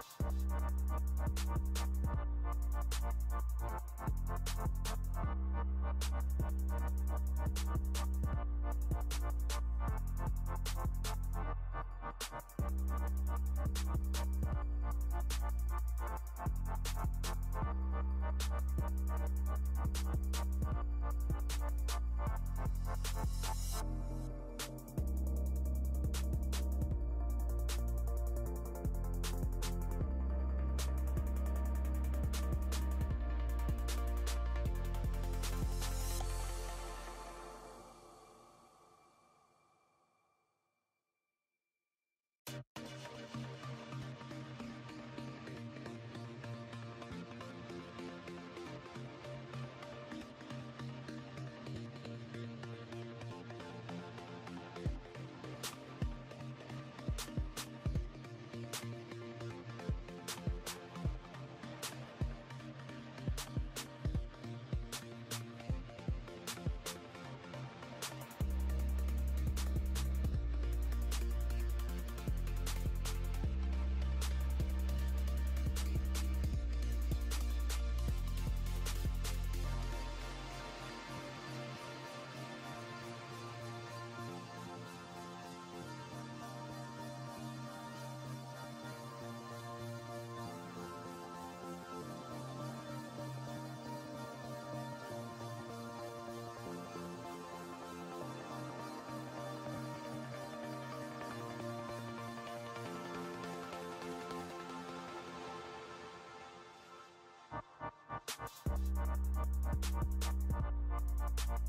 Thank you. Thank you.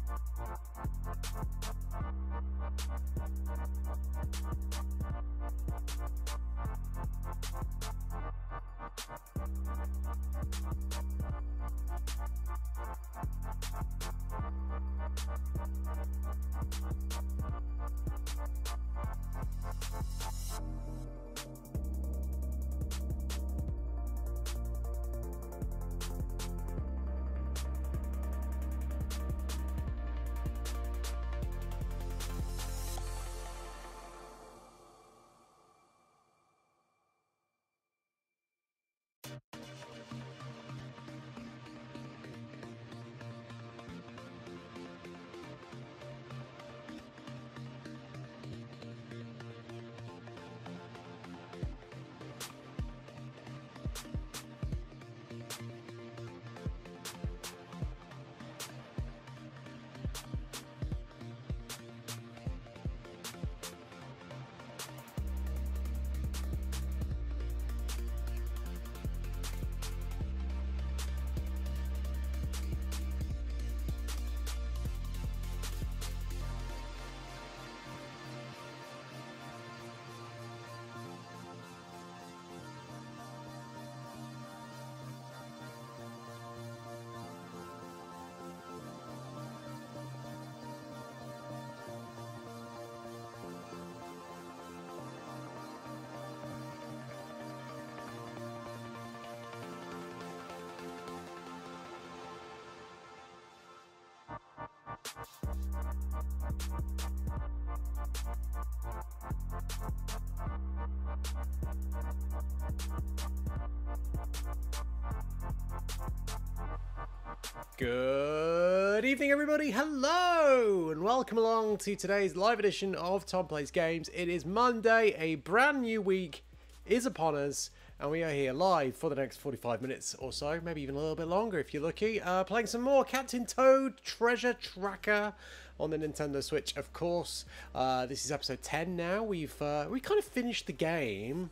Good evening, everybody. Hello, and welcome along to today's live edition of Tom Plays Games. It is Monday, a brand new week is upon us, and we are here live for the next 45 minutes or so, maybe even a little bit longer if you're lucky, uh, playing some more Captain Toad Treasure Tracker on the Nintendo Switch, of course. Uh, this is episode 10 now. We've uh, we kind of finished the game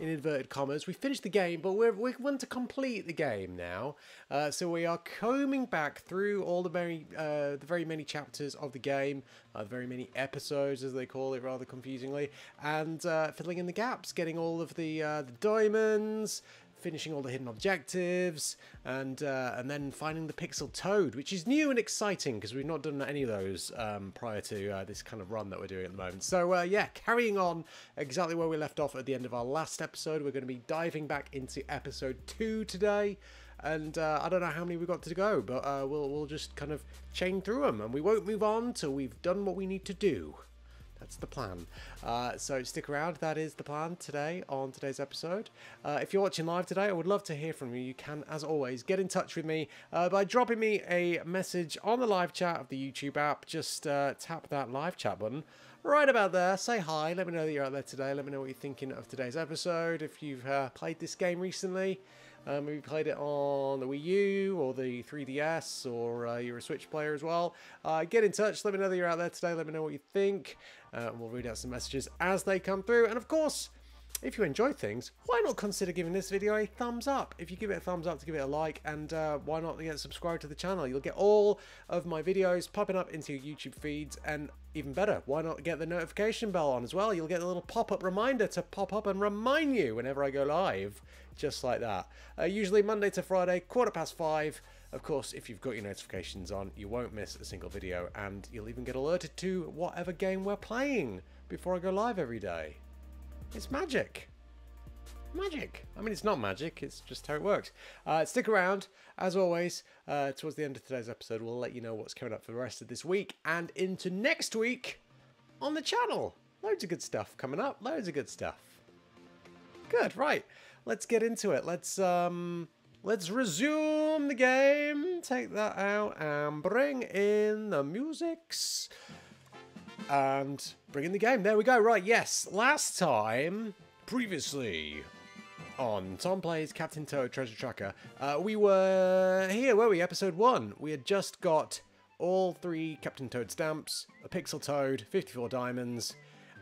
in inverted commas. We finished the game, but we're, we want to complete the game now. Uh, so we are combing back through all the very, uh, the very many chapters of the game, uh, very many episodes, as they call it rather confusingly, and uh, filling in the gaps, getting all of the, the diamonds, finishing all the hidden objectives, and uh, and then finding the Pixel Toad, which is new and exciting because we've not done any of those um, prior to uh, this kind of run that we're doing at the moment. So uh, yeah, carrying on exactly where we left off at the end of our last episode, we're going to be diving back into episode two today. And uh, I don't know how many we've got to go, but uh, we'll we'll just kind of chain through them, and we won't move on till we've done what we need to do. That's the plan. Uh, so stick around. That is the plan today on today's episode. Uh, if you're watching live today, I would love to hear from you. You can, as always, get in touch with me uh, by dropping me a message on the live chat of the YouTube app. Just uh, tap that live chat button right about there. Say hi. Let me know that you're out there today. Let me know what you're thinking of today's episode. If you've uh, played this game recently, um, maybe played it on the Wii U or the 3DS, or uh, you're a Switch player as well. Uh, get in touch. Let me know that you're out there today. Let me know what you think. Uh, and we'll read out some messages as they come through. And of course, if you enjoy things, why not consider giving this video a thumbs up? If you give it a thumbs up to give it a like, and uh, why not get subscribed to the channel? You'll get all of my videos popping up into your YouTube feeds, and even better, why not get the notification bell on as well? You'll get a little pop-up reminder to pop up and remind you whenever I go live, just like that. Uh, usually Monday to Friday, quarter past five. Of course, if you've got your notifications on, you won't miss a single video, and you'll even get alerted to whatever game we're playing before I go live every day. It's magic. Magic. I mean, it's not magic, it's just how it works. Uh, stick around. As always, uh, towards the end of today's episode, we'll let you know what's coming up for the rest of this week and into next week on the channel. Loads of good stuff coming up. Loads of good stuff. Good, right. Let's get into it. Let's, um... Let's resume the game. Take that out and bring in the musics and bring in the game. There we go. Right, yes. Last time, previously on Tom Plays Captain Toad Treasure Tracker, uh, we were here, were we? Episode 1. We had just got all three Captain Toad stamps, a Pixel Toad, 54 diamonds,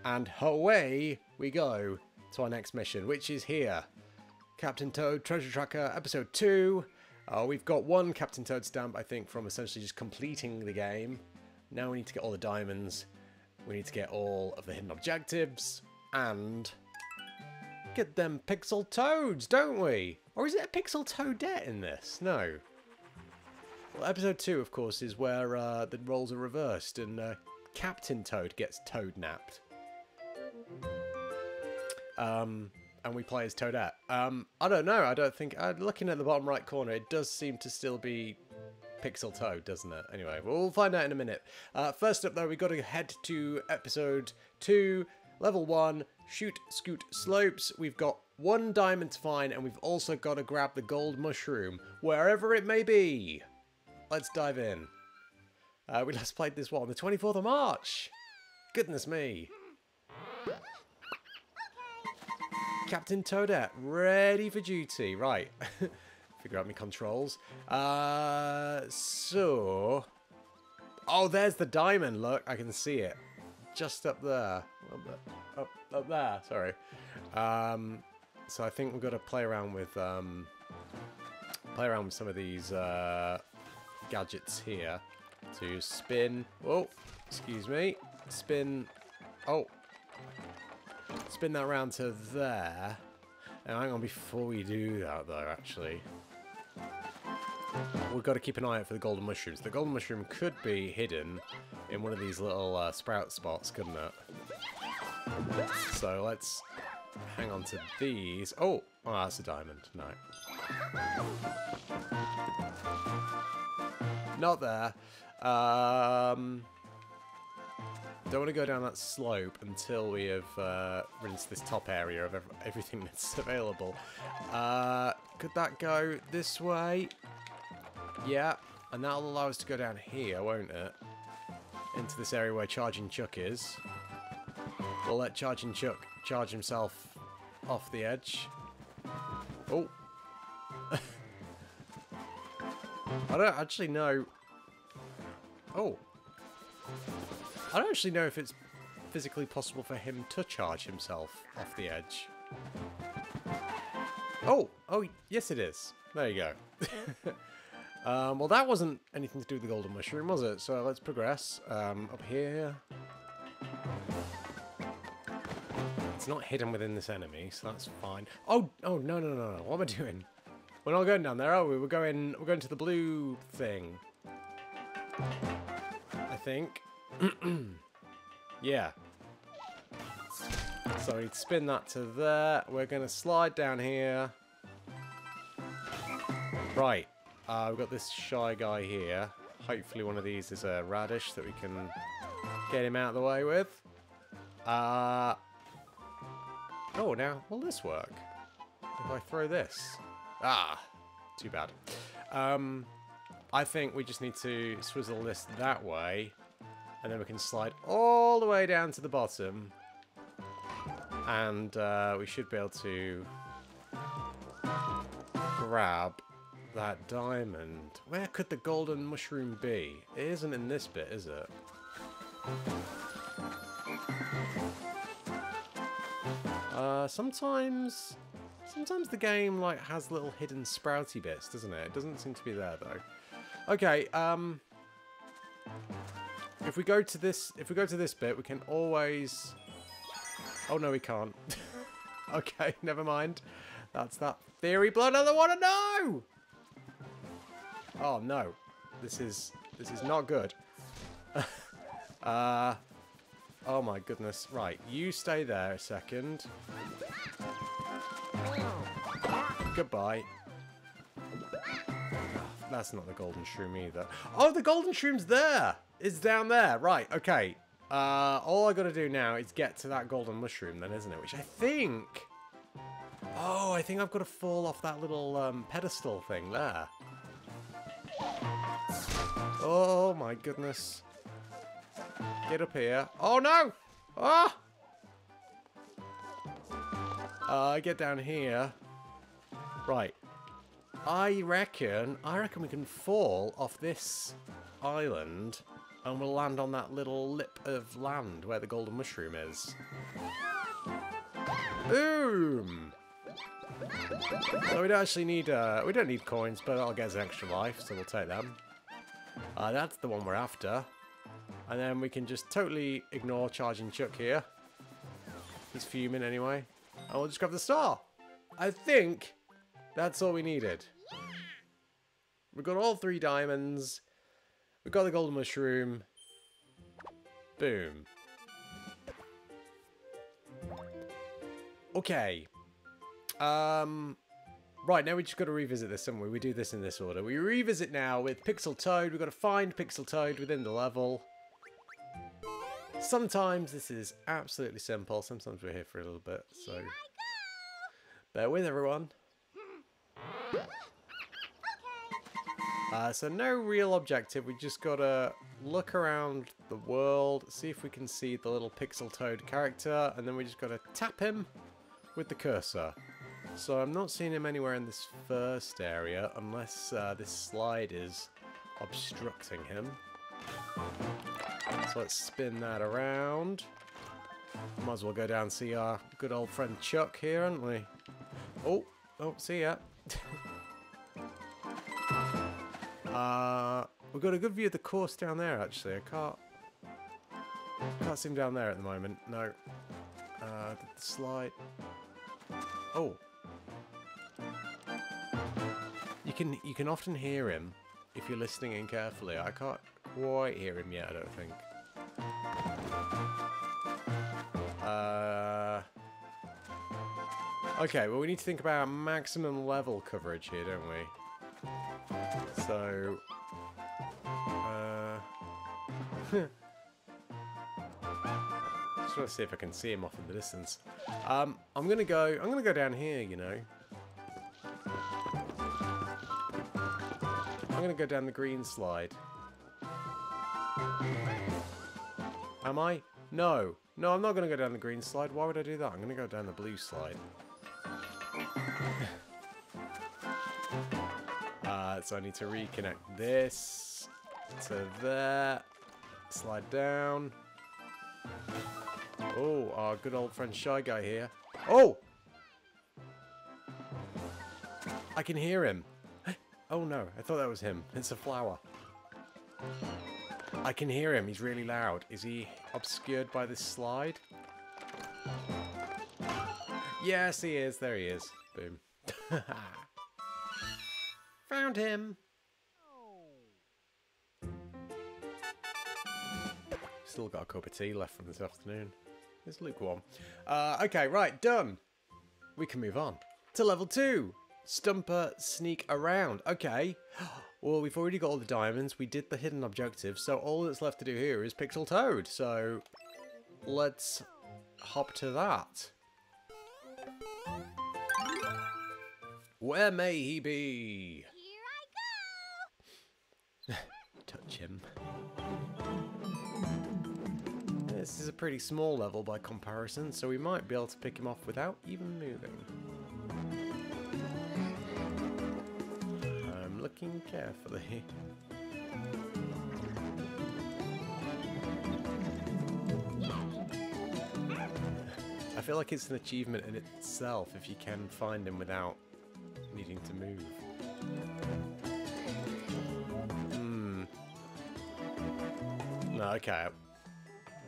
and away we go to our next mission, which is here. Captain Toad Treasure Tracker, Episode 2. Uh, we've got one Captain Toad stamp, I think, from essentially just completing the game. Now we need to get all the diamonds we need to get all of the hidden objectives and get them pixel toads, don't we? Or is it a pixel toadette in this? No. Well, episode 2, of course, is where uh, the roles are reversed and uh, Captain Toad gets toad napped. Um, and we play as Toadette. Um, I don't know. I don't think... Uh, looking at the bottom right corner, it does seem to still be Pixel Toad, doesn't it? Anyway, we'll find out in a minute. Uh, first up, though, we've got to head to episode 2, level 1, Shoot Scoot Slopes. We've got one diamond to find, and we've also got to grab the gold mushroom, wherever it may be. Let's dive in. Uh, we last played this, one on the 24th of March? Goodness me. Captain Toadette, ready for duty. Right. figure out my controls. Uh, so... Oh, there's the diamond. Look, I can see it. Just up there. Up, up there, sorry. Um, so I think we've got to play around with... Um, play around with some of these uh, gadgets here. To spin... Oh, excuse me. Spin... Oh. Spin that around to there. Now, hang on, before we do that, though, actually, We've got to keep an eye out for the golden mushrooms. The golden mushroom could be hidden in one of these little uh, sprout spots, couldn't it? So let's hang on to these. Oh, oh, that's a diamond. No. Not there. Um, don't want to go down that slope until we have uh, rinsed this top area of everything that's available. Uh, could that go this way? Yeah, and that'll allow us to go down here, won't it? Into this area where Charging Chuck is. We'll let Charging Chuck charge himself off the edge. Oh. I don't actually know... Oh. I don't actually know if it's physically possible for him to charge himself off the edge. Oh! Oh, yes it is. There you go. Um, well, that wasn't anything to do with the golden mushroom, was it? So let's progress. Um, up here. It's not hidden within this enemy, so that's fine. Oh, oh, no, no, no, no. What am I doing? We're not going down there, are we? We're going, we're going to the blue thing. I think. yeah. So we'd spin that to there. We're going to slide down here. Right. Uh, we've got this shy guy here. Hopefully one of these is a radish that we can get him out of the way with. Uh, oh, now, will this work? If I throw this? Ah, too bad. Um, I think we just need to swizzle this that way. And then we can slide all the way down to the bottom. And uh, we should be able to grab that diamond. Where could the golden mushroom be? It isn't in this bit, is it? Uh, sometimes, sometimes the game like has little hidden sprouty bits, doesn't it? It doesn't seem to be there though. Okay, um, if we go to this, if we go to this bit, we can always. Oh no, we can't. okay, never mind. That's that theory blood I don't want to know. Oh no, this is this is not good. uh, oh my goodness. Right, you stay there a second. Goodbye. That's not the golden shroom either. Oh, the golden shroom's there. It's down there. Right, okay. Uh, all I got to do now is get to that golden mushroom then, isn't it? Which I think... Oh, I think I've got to fall off that little um, pedestal thing there. Oh my goodness. Get up here. Oh no! Ah! Uh, get down here. Right. I reckon, I reckon we can fall off this island and we'll land on that little lip of land where the golden mushroom is. Boom! So we don't actually need, uh, we don't need coins, but that'll get an extra life, so we'll take them. Uh, that's the one we're after. And then we can just totally ignore charging Chuck here. He's fuming anyway. And we'll just grab the star. I think that's all we needed. We've got all three diamonds. We've got the golden mushroom. Boom. Okay. Um, right, now we just got to revisit this, haven't we? We do this in this order. We revisit now with Pixel Toad. We've got to find Pixel Toad within the level. Sometimes this is absolutely simple. Sometimes we're here for a little bit, so... Bear with everyone. Uh, so no real objective, we just gotta look around the world, see if we can see the little Pixel Toad character, and then we just gotta tap him with the cursor. So I'm not seeing him anywhere in this first area, unless uh, this slide is obstructing him. So let's spin that around. Might as well go down and see our good old friend Chuck here, aren't we? Oh, oh, see ya. uh, we've got a good view of the course down there, actually. I can't... Can't see him down there at the moment. No. Uh, the slide... Oh, you can you can often hear him if you're listening in carefully. I can't quite hear him yet, I don't think. Uh, okay, well we need to think about maximum level coverage here, don't we? So... Uh, just want to see if I can see him off in the distance. Um, I'm gonna go. I'm gonna go down here. You know. I'm gonna go down the green slide. Am I? No. No, I'm not gonna go down the green slide. Why would I do that? I'm gonna go down the blue slide. so I need to reconnect this to there. Slide down. Oh, our good old friend Shy Guy here. Oh! I can hear him. Oh no, I thought that was him. It's a flower. I can hear him. He's really loud. Is he obscured by this slide? Yes, he is. There he is. Boom. Found him. Still got a cup of tea left from this afternoon. It's lukewarm. Uh, okay, right, done. We can move on to level two. Stumper sneak around. Okay. Well, we've already got all the diamonds. We did the hidden objective. So all that's left to do here is Pixel Toad. So let's hop to that. Where may he be? Here I Touch him. This is a pretty small level by comparison, so we might be able to pick him off without even moving. I'm looking carefully. I feel like it's an achievement in itself if you can find him without needing to move. Okay.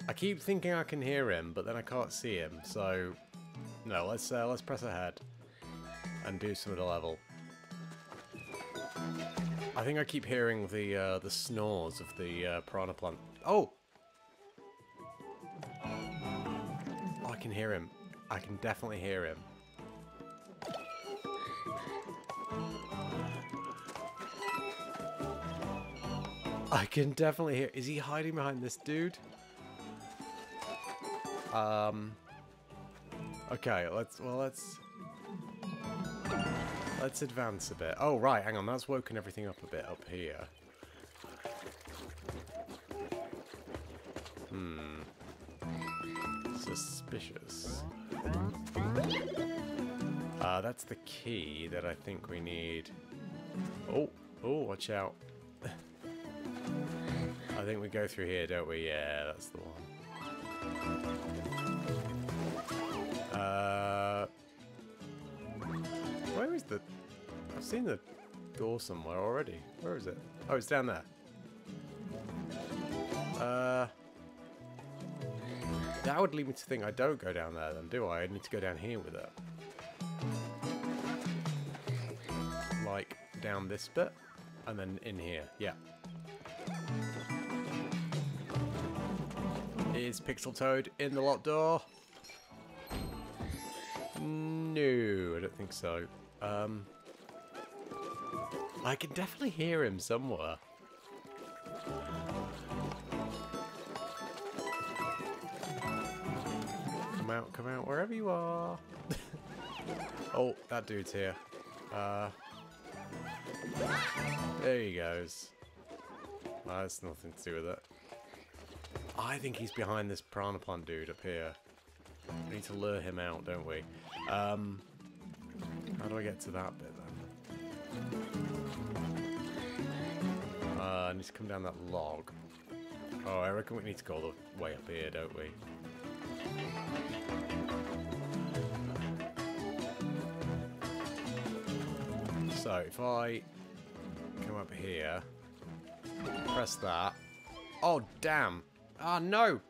I keep thinking I can hear him, but then I can't see him. So, no, let's uh, let's press ahead and do some of the level. I think I keep hearing the uh, the snores of the uh, piranha plant. Oh! oh! I can hear him. I can definitely hear him. I can definitely hear. Is he hiding behind this dude? Um. Okay, let's. Well, let's. Let's advance a bit. Oh, right, hang on. That's woken everything up a bit up here. Hmm. Suspicious. Uh, that's the key that I think we need. Oh, oh, watch out. I think we go through here, don't we? Yeah, that's the one. Uh, where is the... I've seen the door somewhere already. Where is it? Oh, it's down there. Uh, that would lead me to think I don't go down there then, do I? I need to go down here with it. Like, down this bit, and then in here. Yeah. Is Pixel Toad in the locked door? No, I don't think so. Um, I can definitely hear him somewhere. Come out, come out, wherever you are. oh, that dude's here. Uh, there he goes. That's nothing to do with it. I think he's behind this piranha plant dude up here. We need to lure him out, don't we? Um, how do I get to that bit then? Uh, I need to come down that log. Oh, I reckon we need to go all the way up here, don't we? So, if I come up here, press that. Oh, damn. Ah, oh, no!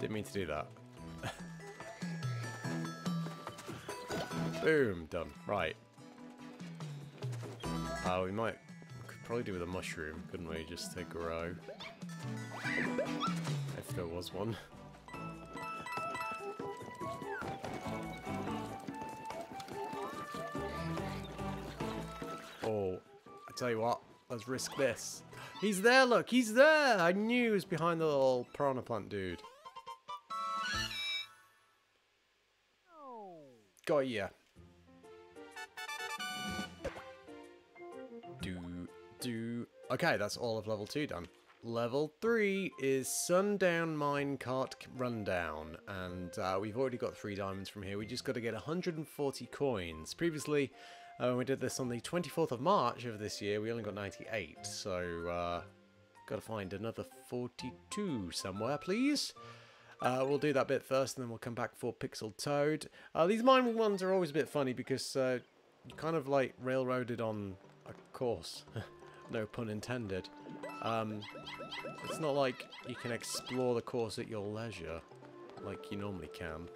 Didn't mean to do that. Boom, done. Right. Uh, we might could probably do with a mushroom, couldn't we? Just to grow. If there was one. Oh, I tell you what, let's risk this. He's there, look, he's there! I knew he was behind the little piranha plant dude. Got ya. Do, do. Okay, that's all of level 2 done. Level 3 is Sundown Minecart Rundown, and uh, we've already got 3 diamonds from here. We just got to get 140 coins. Previously, uh, we did this on the 24th of March of this year, we only got 98, so uh, got to find another 42 somewhere, please. Uh, we'll do that bit first, and then we'll come back for Pixel Toad. Uh, these mining ones are always a bit funny because uh, you kind of like railroaded on a course. no pun intended. Um, it's not like you can explore the course at your leisure, like you normally can.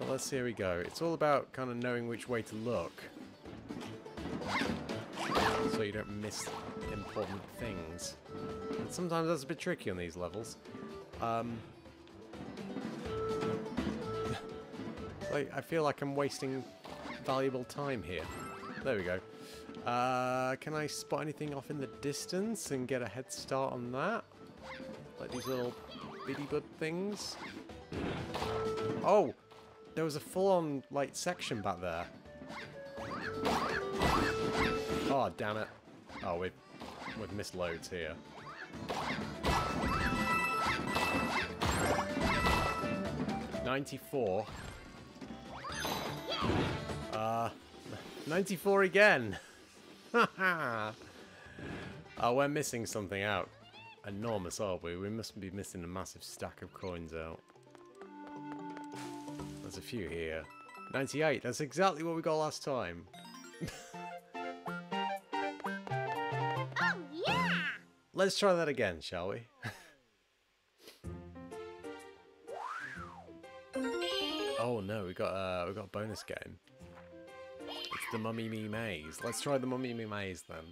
But let's see, here we go. It's all about kind of knowing which way to look. So you don't miss important things. And sometimes that's a bit tricky on these levels. Um, like, I feel like I'm wasting valuable time here. There we go. Uh, can I spot anything off in the distance and get a head start on that? Like these little bitty bud things? Oh! There was a full-on, like, section back there. Oh, damn it. Oh, we've, we've missed loads here. Ninety-four. Uh, 94 again. oh, we're missing something out. Enormous, aren't we? We must be missing a massive stack of coins out. There's a few here. 98, that's exactly what we got last time. Oh, yeah! Let's try that again, shall we? oh no, we got uh, we got a bonus game. It's the Mummy Me Maze. Let's try the Mummy Me Maze then.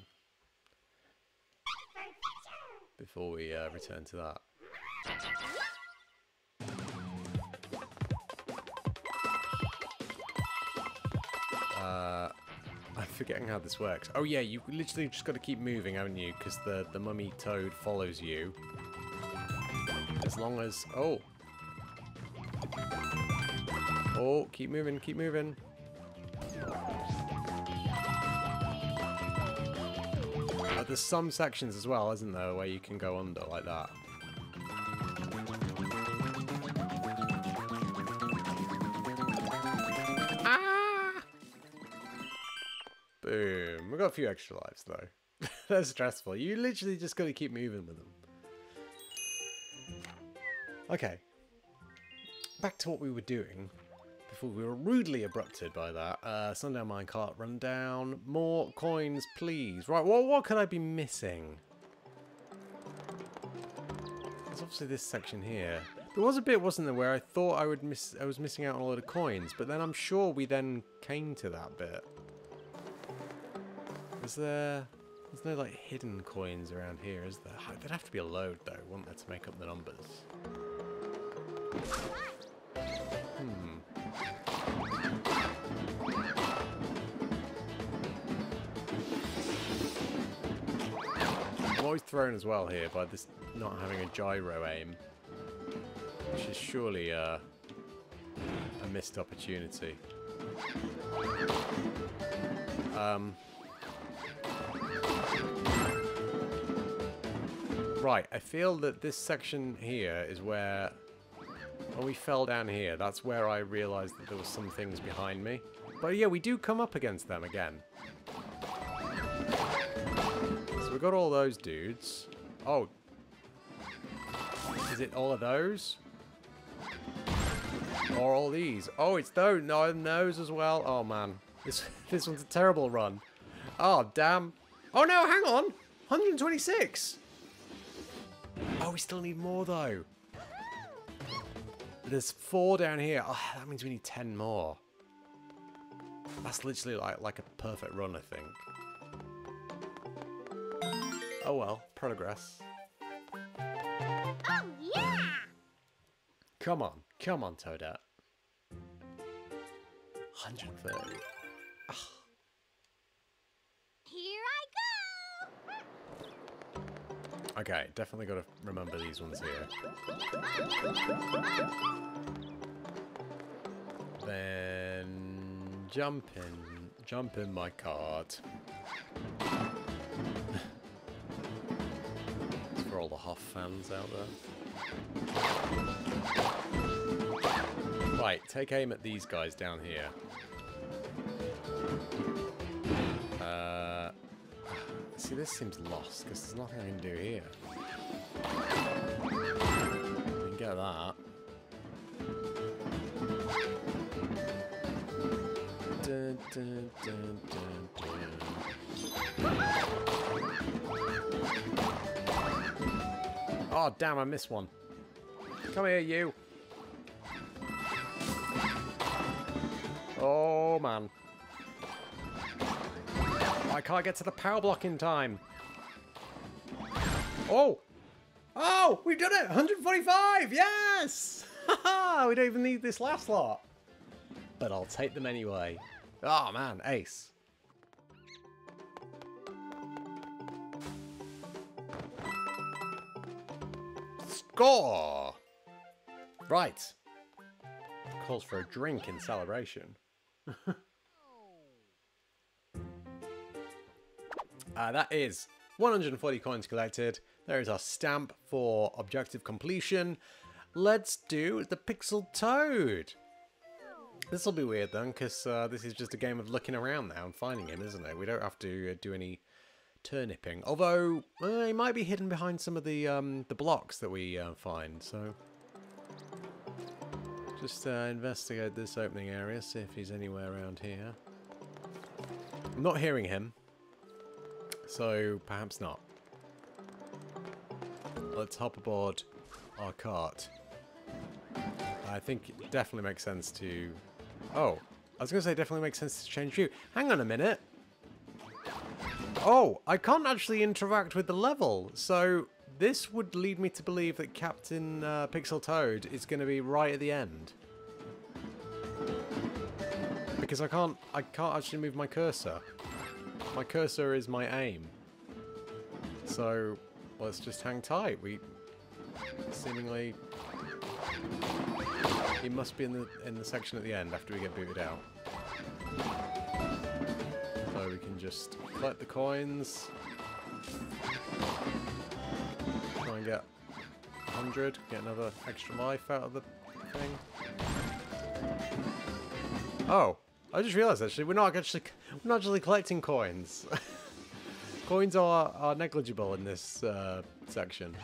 Before we uh, return to that. forgetting how this works. Oh yeah, you literally just got to keep moving, haven't you? Because the, the mummy toad follows you. As long as... Oh! Oh, keep moving, keep moving. Uh, there's some sections as well, isn't there, where you can go under like that. Boom. We've got a few extra lives though. That's stressful. You literally just got to keep moving with them. Okay. Back to what we were doing before we were rudely abrupted by that. Uh, sundown minecart, run down. More coins, please. Right, well, what could I be missing? There's obviously this section here. There was a bit, wasn't there, where I thought I would miss. I was missing out on a lot of coins, but then I'm sure we then came to that bit. Is there... There's no, like, hidden coins around here, is there? There'd have to be a load, though, wouldn't there, to make up the numbers? Hmm. I'm always thrown as well here by this not having a gyro aim. Which is surely uh, a missed opportunity. Um, right, I feel that this section here is where, when we fell down here, that's where I realised that there were some things behind me. But yeah, we do come up against them again. So we got all those dudes. Oh. Is it all of those? Or all these? Oh, it's those. No, those as well. Oh, man. This, this one's a terrible run. Oh, damn. Oh, no, hang on. 126. Oh, we still need more, though. There's four down here. Oh, that means we need 10 more. That's literally like, like a perfect run, I think. Oh well, progress. Oh, yeah! Come on, come on, Toadette. 130. Here Okay, definitely got to remember these ones here. Then jump in, jump in my cart. it's for all the Hoff fans out there. Right, take aim at these guys down here. See, this seems lost because there's nothing I can do here. You can get that. Dun, dun, dun, dun, dun. Oh, damn, I missed one. Come here, you. Oh, man. I can't get to the power block in time. Oh! Oh! We've done it! 145! Yes! we don't even need this last lot. But I'll take them anyway. Oh man, ace. Score! Right. Calls for a drink in celebration. uh, that is 140 coins collected. There is our stamp for objective completion. Let's do the Pixel Toad. This will be weird then, because uh, this is just a game of looking around now and finding him, isn't it? We don't have to uh, do any turnipping. Although, uh, he might be hidden behind some of the um, the blocks that we uh, find, so... Just uh, investigate this opening area, see if he's anywhere around here. I'm not hearing him, so perhaps not. Let's hop aboard our cart. I think it definitely makes sense to... Oh, I was going to say definitely makes sense to change view. Hang on a minute. Oh, I can't actually interact with the level, so this would lead me to believe that Captain uh, Pixel Toad is going to be right at the end. Because I can't, I can't actually move my cursor. My cursor is my aim. So, let's just hang tight. We seemingly he must be in the in the section at the end after we get booted out. So we can just collect the coins. Try and get 100, get another extra life out of the thing. Oh, I just realised actually we're not actually we're not actually collecting coins. coins are are negligible in this uh, section.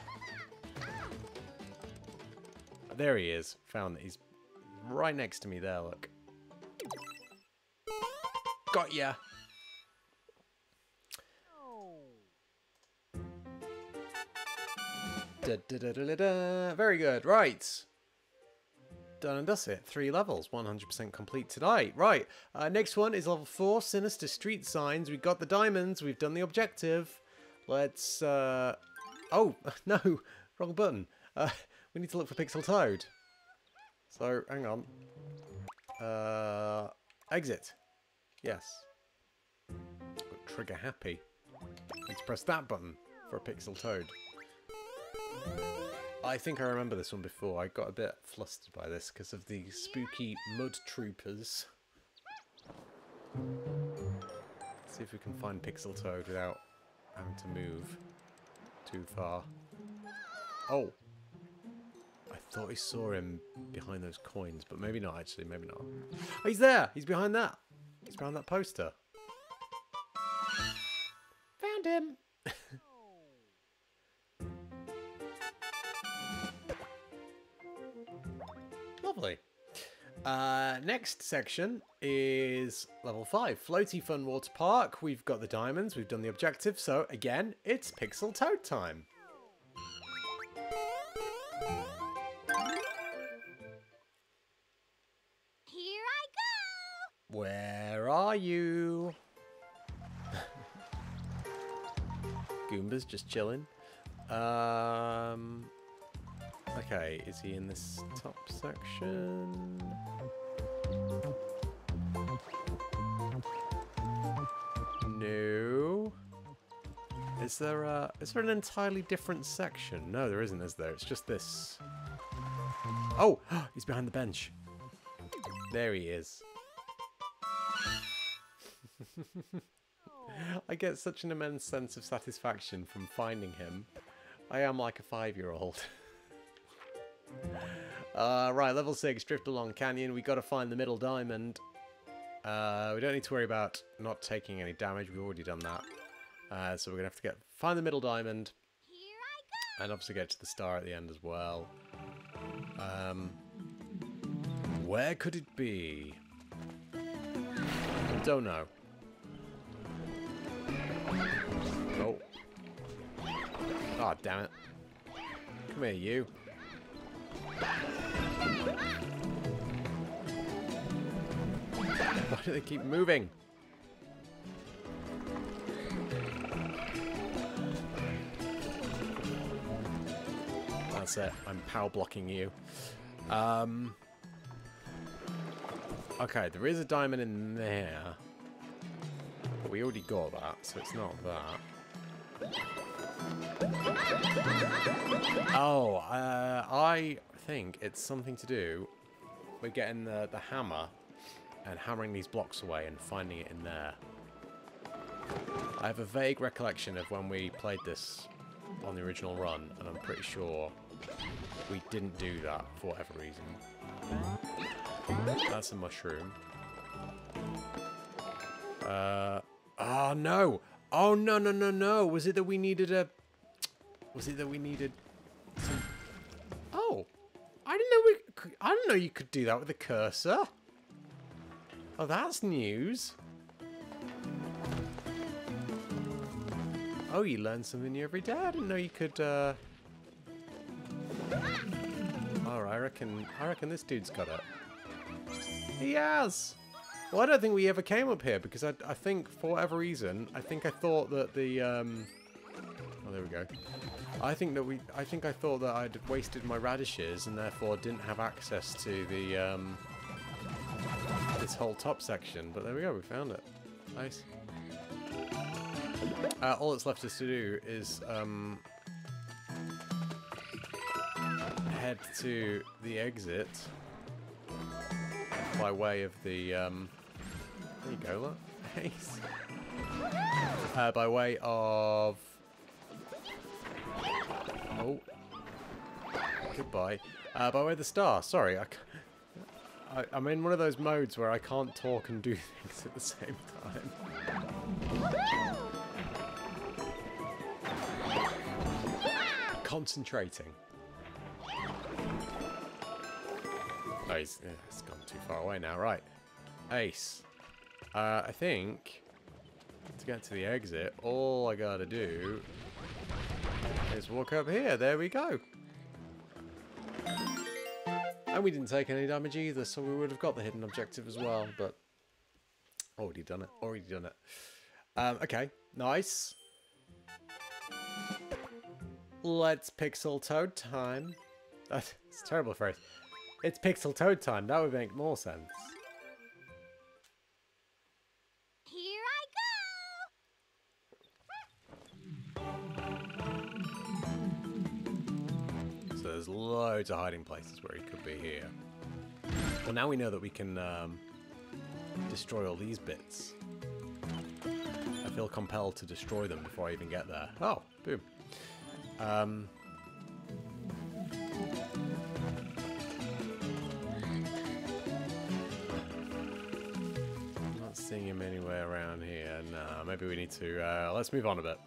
There he is. Found that he's right next to me there, look. Got ya! Da, da, da, Very good. Right. Done and dust it. Three levels. 100% complete tonight. Right. Uh, next one is level 4, Sinister Street Signs. We've got the diamonds. We've done the objective. Let's... Uh... Oh, no. Wrong button. Uh, we need to look for Pixel Toad. So, hang on. Uh, exit. Yes. But trigger happy. Let's press that button for a Pixel Toad. I think I remember this one before. I got a bit flustered by this because of the spooky mud troopers. Let's see if we can find Pixel Toad without having to move too far. Oh, I thought he saw him behind those coins, but maybe not actually, maybe not. Oh, he's there! He's behind that! He's behind that poster. Found him! Lovely. Uh, next section is level 5, Floaty Fun Water Park. We've got the diamonds, we've done the objective, so again, it's Pixel Toad time. Here I go! Where are you? Goomba's just chilling. Um, okay, is he in this top section? No. Is there a, is there an entirely different section? No, there isn't, is there? It's just this. Oh, he's behind the bench. There he is. I get such an immense sense of satisfaction from finding him. I am like a five-year-old. uh, right, level 6, Drift Along Canyon. we got to find the middle diamond. Uh, we don't need to worry about not taking any damage. We've already done that. Uh, so we're going to have to get find the middle diamond. And obviously get to the star at the end as well. Um, where could it be? Don't know. Oh. Oh, damn it. Come here, you. Why do they keep moving? That's it. I'm power blocking you. Um, okay, there is a diamond in there. But we already got that, so it's not that. Oh, uh, I think it's something to do with getting the, the hammer and hammering these blocks away and finding it in there. I have a vague recollection of when we played this on the original run, and I'm pretty sure we didn't do that for whatever reason. That's a mushroom. Uh, oh no! Oh no no no no! Was it that we needed a... Was it that we needed didn't know you could do that with a cursor. Oh, that's news. Oh, you learn something new every day. I didn't know you could, uh... I reckon, I reckon this dude's got it. He has! Well, I don't think we ever came up here because I, I think, for whatever reason, I think I thought that the, um... Oh, there we go. I think that we, I think I thought that I'd wasted my radishes and therefore didn't have access to the, um... This whole top section, but there we go, we found it. Nice. Uh, all that's left us to do is um, head to the exit by way of the. Um, there you go, look. Nice. Uh, by way of. Oh. Goodbye. Uh, by way of the star. Sorry, I. I'm in one of those modes where I can't talk and do things at the same time. Concentrating. Oh, he's, yeah, it's gone too far away now. Right. Ace. Uh, I think to get to the exit, all I gotta do is walk up here. There we go. And we didn't take any damage either, so we would have got the hidden objective as well, but already done it. Already done it. Um, okay, nice. Let's pixel toad time. That's terrible phrase. It's pixel toad time. That would make more sense. There's loads of hiding places where he could be here. Well, now we know that we can um, destroy all these bits. I feel compelled to destroy them before I even get there. Oh, boom. Um, not seeing him anywhere around here. No, maybe we need to. Uh, let's move on a bit.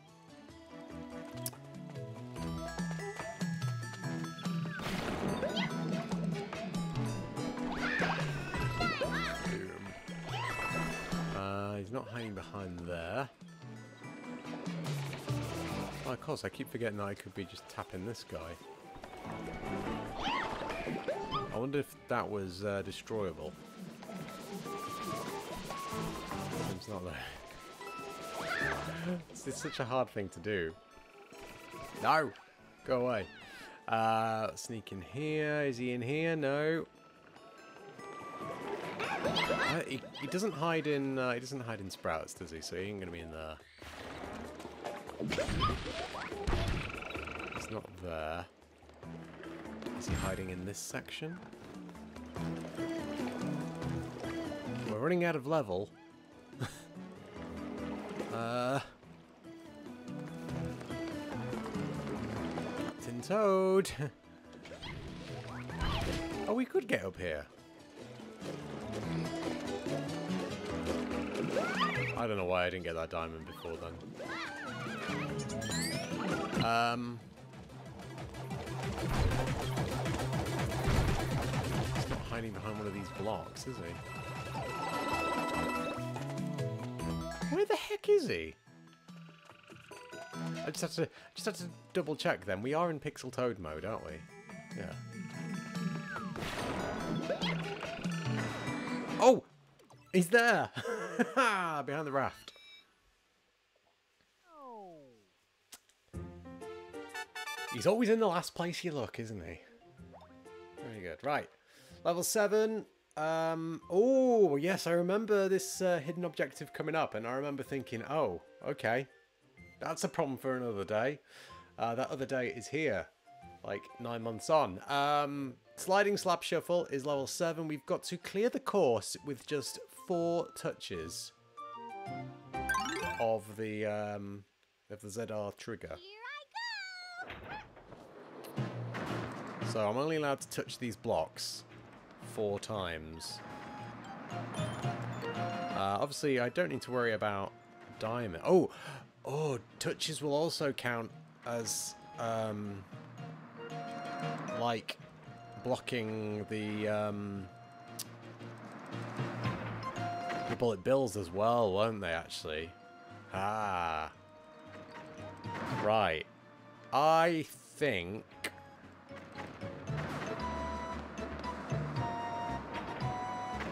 He's not hiding behind there. Oh, of course, I keep forgetting that I could be just tapping this guy. I wonder if that was uh, destroyable. It's not there. it's, it's such a hard thing to do. No! Go away. Uh, sneak in here. Is he in here? No. Uh, he, he doesn't hide in uh, he doesn't hide in sprouts, does he? So he ain't gonna be in there. He's not there. Is he hiding in this section? We're running out of level. uh. Tin Toad. oh, we could get up here. I don't know why I didn't get that diamond before then. Um. He's not hiding behind one of these blocks, is he? Where the heck is he? I just have to just have to double check then. We are in Pixel Toad mode, aren't we? Yeah. Oh! He's there! Behind the raft. He's always in the last place you look, isn't he? Very good. Right. Level 7. Um, oh, yes, I remember this uh, hidden objective coming up, and I remember thinking, oh, okay. That's a problem for another day. Uh, that other day is here, like nine months on. Um, sliding slab shuffle is level seven. We've got to clear the course with just four touches of the um, of the ZR trigger. Here I go. So I'm only allowed to touch these blocks four times. Uh, obviously, I don't need to worry about diamond. Oh, oh, touches will also count as um, like blocking the um, bullet bills as well, won't they? Actually, ah, right. I think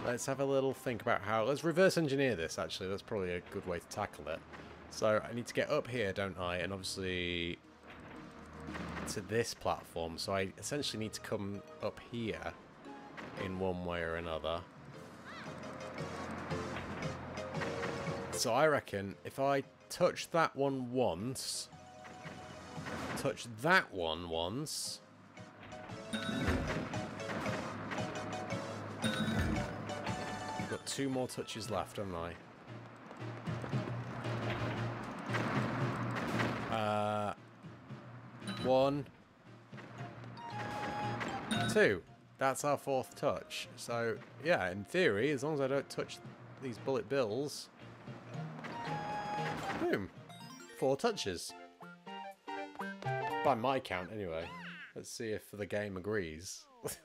Let's have a little think about how... Let's reverse engineer this, actually. That's probably a good way to tackle it. So, I need to get up here, don't I? And obviously to this platform. So I essentially need to come up here in one way or another. So I reckon if I touch that one once, touch that one once, got two more touches left, haven't I? Uh, one, two. That's our fourth touch. So, yeah, in theory, as long as I don't touch these bullet bills, boom, four touches. By my count, anyway. Let's see if the game agrees.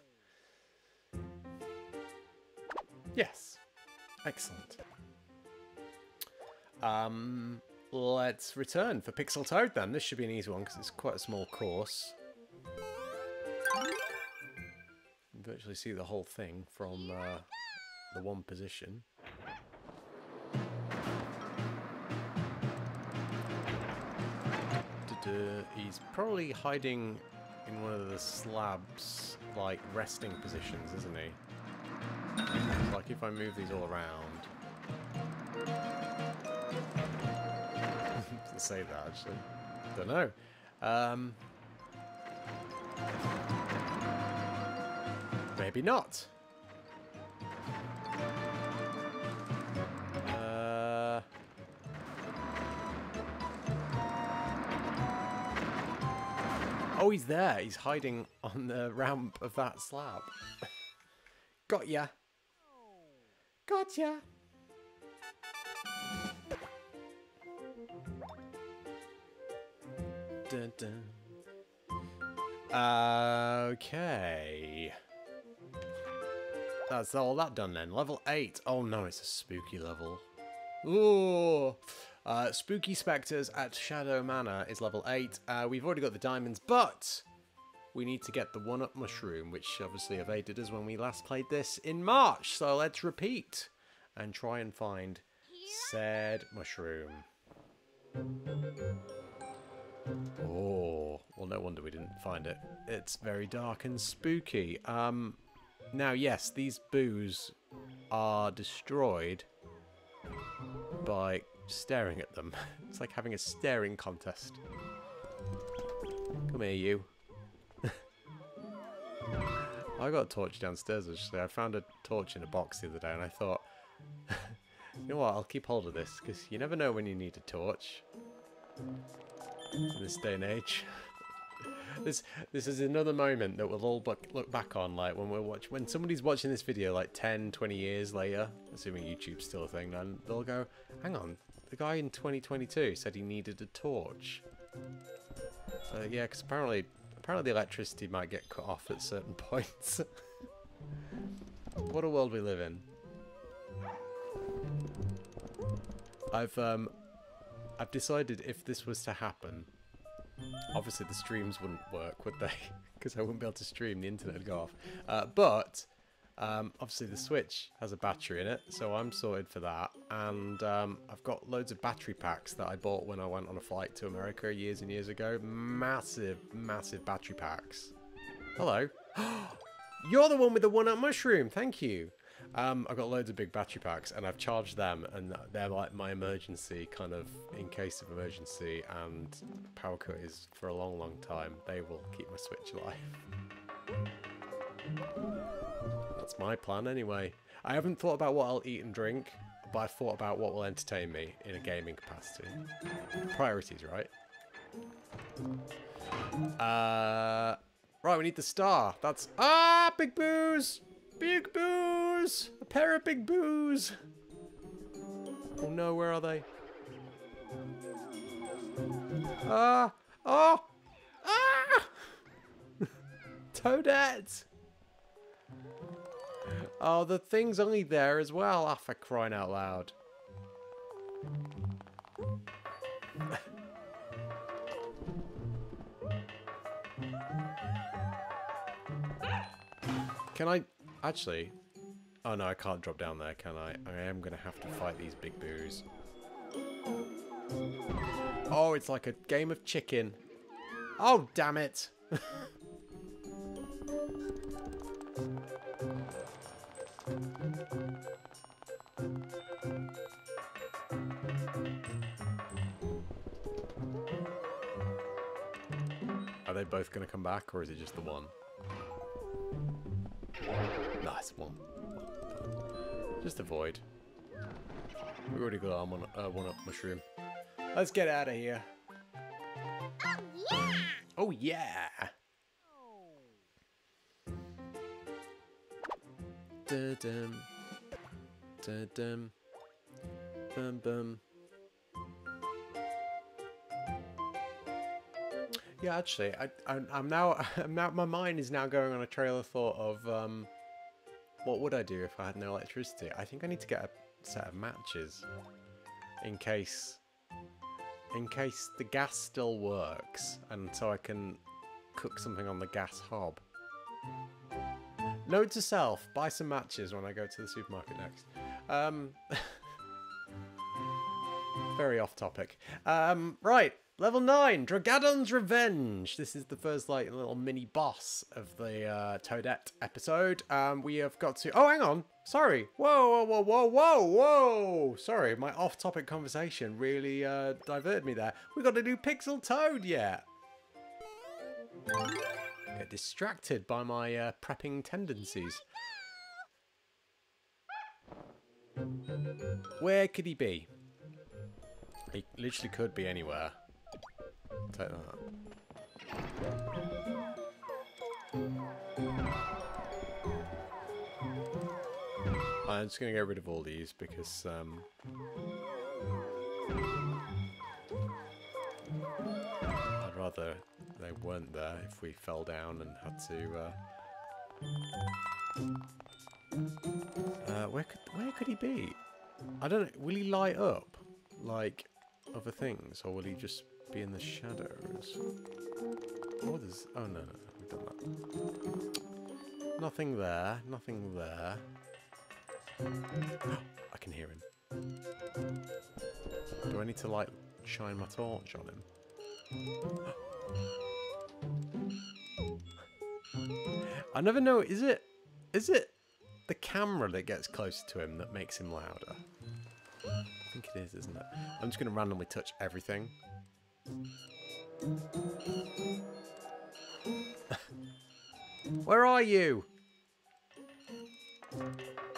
yes. Excellent. Um, let's return for Pixel Toad then. This should be an easy one because it's quite a small course. Virtually see the whole thing from uh, the one position. Du-du. He's probably hiding in one of the slabs, like resting positions, isn't he? Like if I move these all around. to say that actually. Don't know. Um, maybe not. Oh, he's there. He's hiding on the ramp of that slab. Got ya. Gotcha. Dun, dun. Okay. That's all that done then. Level 8. Oh no, it's a spooky level. Ooh. Uh, spooky Spectres at Shadow Manor is level 8. Uh, we've already got the diamonds, but we need to get the one-up mushroom, which obviously evaded us when we last played this in March. So let's repeat and try and find said mushroom. Oh, well, no wonder we didn't find it. It's very dark and spooky. Um, now, yes, these boos are destroyed by staring at them. It's like having a staring contest. Come here, you. I got a torch downstairs, actually. I found a torch in a box the other day, and I thought, you know what, I'll keep hold of this, because you never know when you need a torch in this day and age. this this is another moment that we'll all look back on like when we're watch when somebody's watching this video like 10 20 years later assuming youtube's still a thing and they'll go hang on the guy in 2022 said he needed a torch so yeah because apparently apparently the electricity might get cut off at certain points what a world we live in I've um I've decided if this was to happen, obviously the streams wouldn't work, would they? Because I wouldn't be able to stream, the internet would go off. Uh, but um, obviously the Switch has a battery in it, so I'm sorted for that. And um, I've got loads of battery packs that I bought when I went on a flight to America years and years ago. Massive, massive battery packs. Hello. You're the one with the one-up mushroom. Thank you. Um, I've got loads of big battery packs, and I've charged them, and they're like my emergency kind of in case of emergency and power cut is for a long, long time. They will keep my Switch alive. That's my plan anyway. I haven't thought about what I'll eat and drink, but I've thought about what will entertain me in a gaming capacity. Priorities, right? Uh, right, we need the star. That's ah, big boos, big boos, a pair of big boos. Oh no, where are they? Ah, oh, ah, Toadette. Oh, the thing's only there as well. Ah, for crying out loud. Can I... Actually... Oh no, I can't drop down there, can I? I am going to have to fight these big boos. Oh, it's like a game of chicken. Oh, damn it. both going to come back, or is it just the one? Nice one. Just avoid. We already got our one, uh, one up mushroom. Let's get out of here. Oh, yeah! Oh yeah! Da-dum. Da-dum. Bum bum. Yeah, actually, I, I, I'm now, I'm now, my mind is now going on a trail of thought of, um, what would I do if I had no electricity? I think I need to get a set of matches, in case, in case the gas still works, and so I can cook something on the gas hob. Note to self, buy some matches when I go to the supermarket next. Um, very off topic. Um, right, level 9, Draggadon's Revenge. This is the first like little mini boss of the uh, Toadette episode. Um, we have got to... Oh, hang on. Sorry. Whoa, whoa, whoa, whoa, whoa. Sorry, my off-topic conversation really uh, diverted me there. We got a new Pixel Toad yet. Get distracted by my uh, prepping tendencies. Where could he be? He literally could be anywhere. Take that. I'm just going to get rid of all these because um, I'd rather they weren't there if we fell down and had to. Uh, uh, where could where could he be? I don't know. Will he light up like other things, or will he just be in the shadows? Oh, there's. Oh no, no, we've done that. Nothing there. Nothing there. I can hear him. Do I need to like shine my torch on him? I never know. Is it? Is it the camera that gets closer to him that makes him louder? I think it is, isn't it? I'm just going to randomly touch everything. Where are you?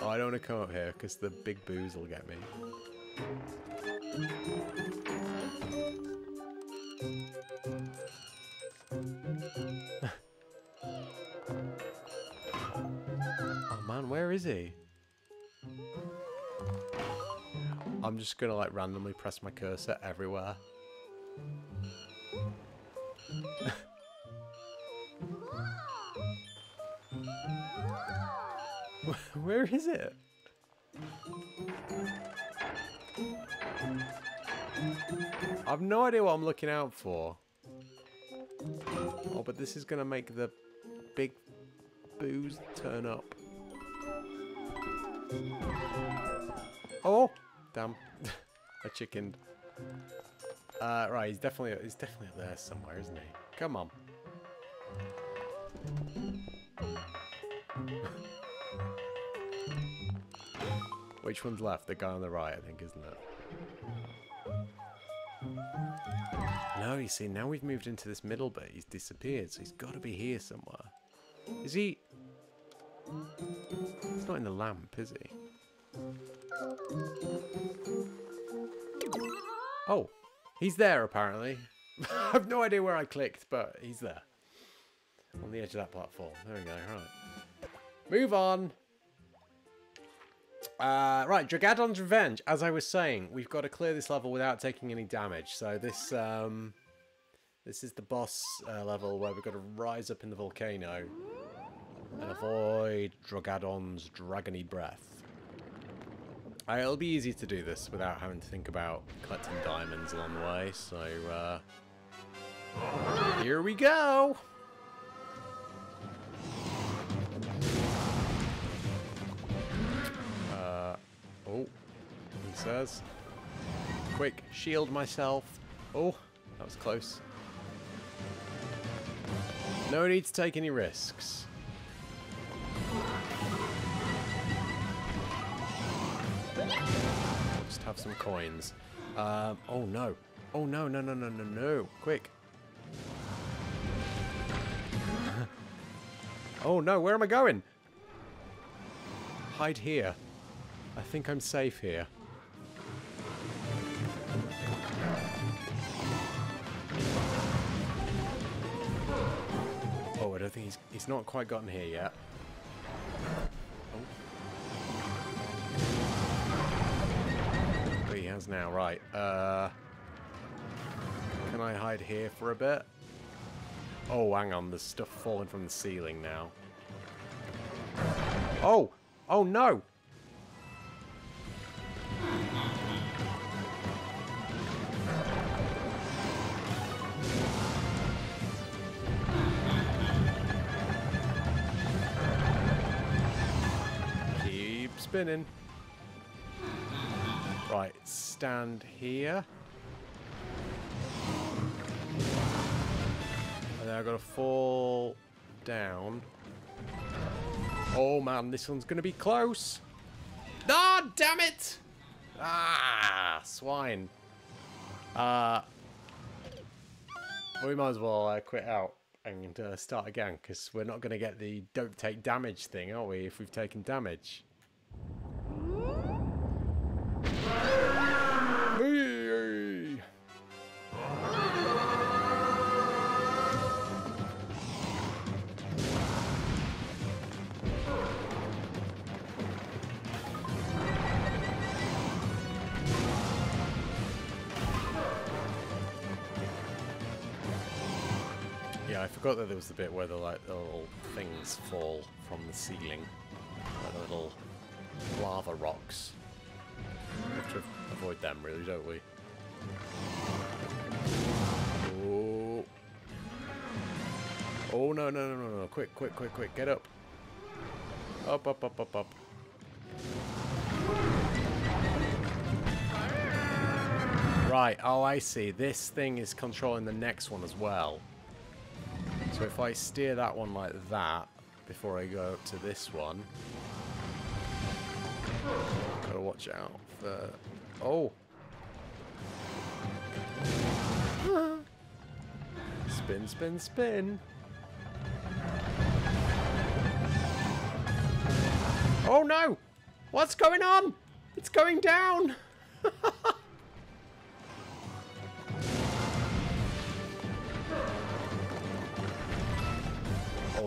Oh, I don't want to come up here because the big boos will get me. oh man, where is he? I'm just gonna like randomly press my cursor everywhere. Where is it? I've no idea what I'm looking out for. Oh, but this is going to make the big boos turn up. Oh! Damn. I chickened. Uh, right, he's definitely he's definitely up there somewhere, isn't he? Come on. Which one's left? The guy on the right, I think, isn't it? No, you see, now we've moved into this middle bit. He's disappeared, so he's got to be here somewhere. Is he... He's not in the lamp, is he? He's there apparently. I have no idea where I clicked, but he's there. On the edge of that platform. There we go, right. Move on. Uh, right, Draggadon's Revenge. As I was saying, we've got to clear this level without taking any damage. So this um, this is the boss uh, level where we've got to rise up in the volcano and avoid Draggadon's dragony breath. It'll be easy to do this without having to think about collecting diamonds along the way, so uh, here we go! Uh, oh, he says. Quick, shield myself. Oh, that was close. No need to take any risks. Have some coins. Um, oh no. Oh no, no, no, no, no, no. Quick. oh no, where am I going? Hide here. I think I'm safe here. Oh, I don't think he's he's not quite gotten here yet. Now, right. Uh, can I hide here for a bit? Oh, hang on, there's stuff falling from the ceiling now. Oh! Oh no! Keep spinning. Right, stand here. And then I've got to fall down. Oh man, this one's going to be close. Ah, damn it! Ah, swine. Uh, we might as well uh, quit out and uh, start again because we're not going to get the don't take damage thing, are we, if we've taken damage? Yeah, I forgot that there was the bit where the like the little things fall from the ceiling, like the little lava rocks. We have to avoid them, really, don't we? Oh. Oh, no, no, no, no, no. Quick, quick, quick, quick. Get up. Up, up, up, up, up. Right, oh, I see. This thing is controlling the next one as well. So if I steer that one like that before I go up to this one, gotta watch out for. Oh! spin, spin, spin! Oh no! What's going on? It's going down!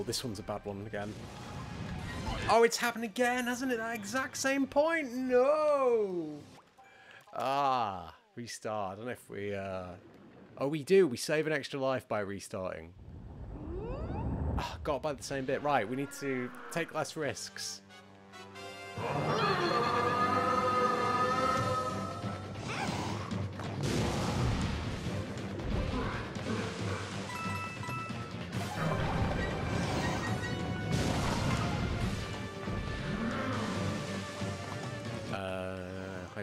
this one's a bad one again. Oh, it's happened again, hasn't it? That exact same point. No. Ah, restart. I don't know if we. Uh... Oh, we do. We save an extra life by restarting. Ah, got by the same bit. Right, we need to take less risks.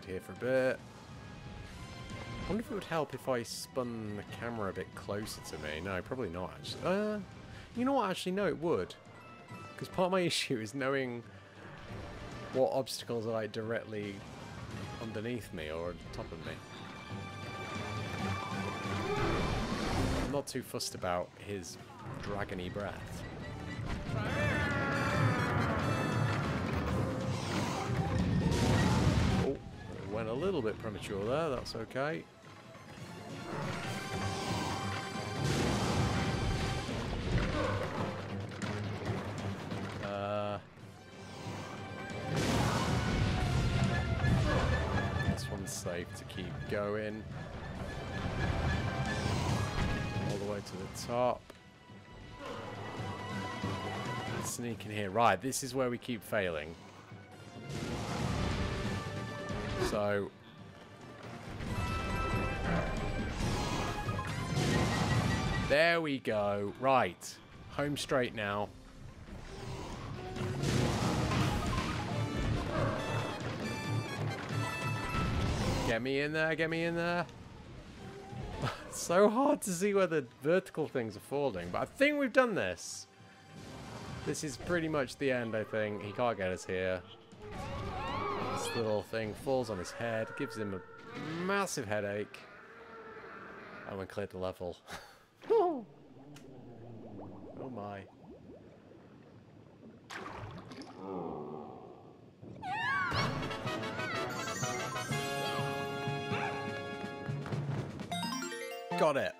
Here for a bit. I wonder if it would help if I spun the camera a bit closer to me. No, probably not, actually. Uh, you know what? Actually, no, it would. Because part of my issue is knowing what obstacles are like directly underneath me or on top of me. I'm not too fussed about his dragony breath. Went a little bit premature there, that's okay. Uh, this one's safe to keep going. All the way to the top. Sneak in here. Right, this is where we keep failing. So... There we go. Right. Home straight now. Get me in there, get me in there. so hard to see where the vertical things are falling, but I think we've done this. This is pretty much the end, I think. He can't get us here. This little thing falls on his head, gives him a massive headache. And we cleared the level. oh my. Got it.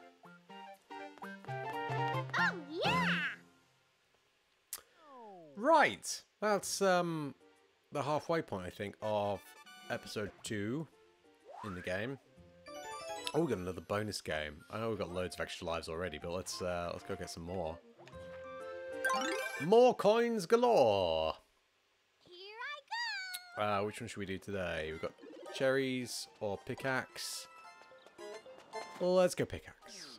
Oh, yeah! Right. That's um the halfway point, I think, of episode two in the game. Oh, we got another bonus game. I know we've got loads of extra lives already, but let's uh, let's go get some more. More coins galore. Here I Uh, which one should we do today? We've got cherries or pickaxe. Let's go pickaxe.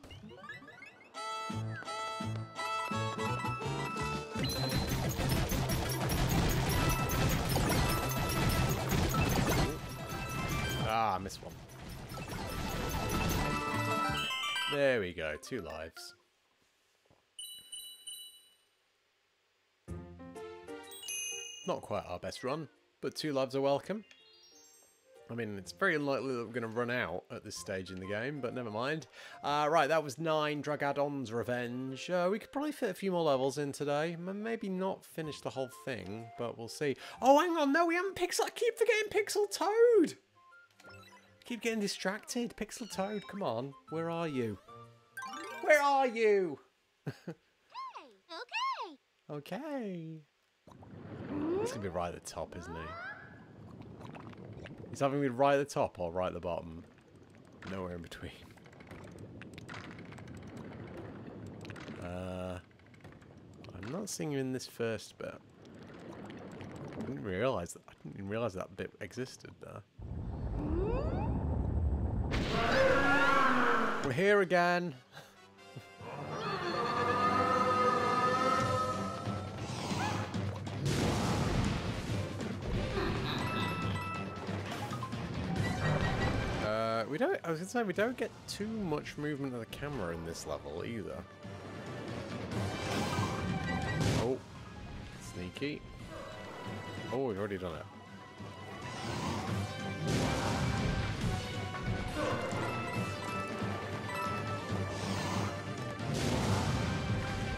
Ah, I missed one. There we go, two lives. Not quite our best run, but two lives are welcome. I mean, it's very unlikely that we're going to run out at this stage in the game, but never mind. Uh, right, that was 9, Draggadon's Revenge. Uh, we could probably fit a few more levels in today. Maybe not finish the whole thing, but we'll see. Oh, hang on, no, we haven't Pixel... I keep forgetting Pixel Toad! Keep getting distracted. Pixel Toad, come on. Where are you? Where are you? Okay! Okay. He's going to be right at the top, isn't he? He's having me right at the top or right at the bottom. Nowhere in between. Uh, I'm not seeing you in this first bit. I didn't realise that. I didn't even realise that bit existed there. Here again. Uh, we don't. I was gonna say we don't get too much movement of the camera in this level either. Oh, sneaky. Oh, we've already done it.